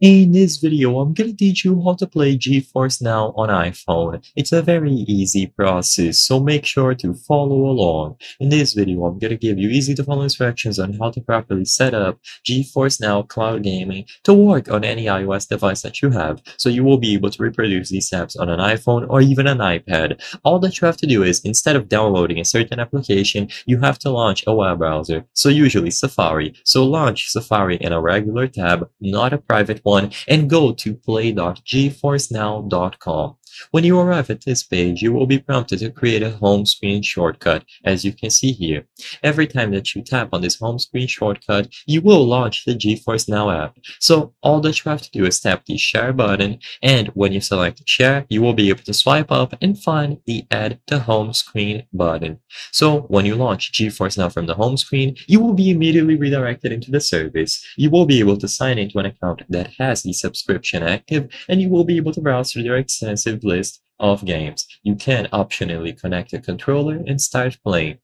In this video, I'm gonna teach you how to play GeForce Now on iPhone. It's a very easy process, so make sure to follow along. In this video, I'm gonna give you easy to follow instructions on how to properly set up GeForce Now Cloud Gaming to work on any iOS device that you have, so you will be able to reproduce these apps on an iPhone or even an iPad. All that you have to do is, instead of downloading a certain application, you have to launch a web browser, so usually Safari. So launch Safari in a regular tab, not a private one and go to play.geforcenow.com. When you arrive at this page, you will be prompted to create a home screen shortcut, as you can see here. Every time that you tap on this home screen shortcut, you will launch the GeForce Now app. So all that you have to do is tap the share button, and when you select share, you will be able to swipe up and find the add to home screen button. So when you launch GeForce Now from the home screen, you will be immediately redirected into the service. You will be able to sign into an account that has the subscription active, and you will be able to browse through their extensive list of games. You can optionally connect a controller and start playing.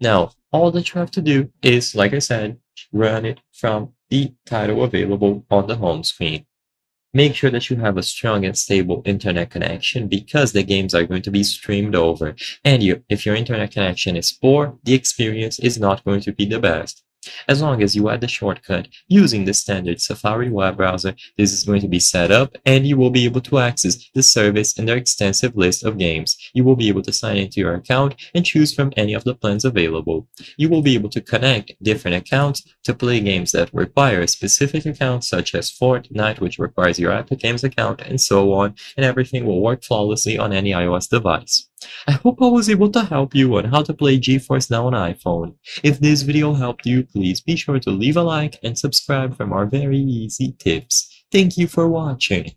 Now, all that you have to do is, like I said, run it from the title available on the home screen. Make sure that you have a strong and stable internet connection because the games are going to be streamed over. And you, if your internet connection is poor, the experience is not going to be the best. As long as you add the shortcut using the standard Safari web browser, this is going to be set up and you will be able to access the service and their extensive list of games. You will be able to sign into your account and choose from any of the plans available. You will be able to connect different accounts to play games that require a specific account such as Fortnite which requires your Epic Games account and so on and everything will work flawlessly on any iOS device. I hope I was able to help you on how to play GeForce Now on iPhone. If this video helped you, please be sure to leave a like and subscribe for more very easy tips. Thank you for watching.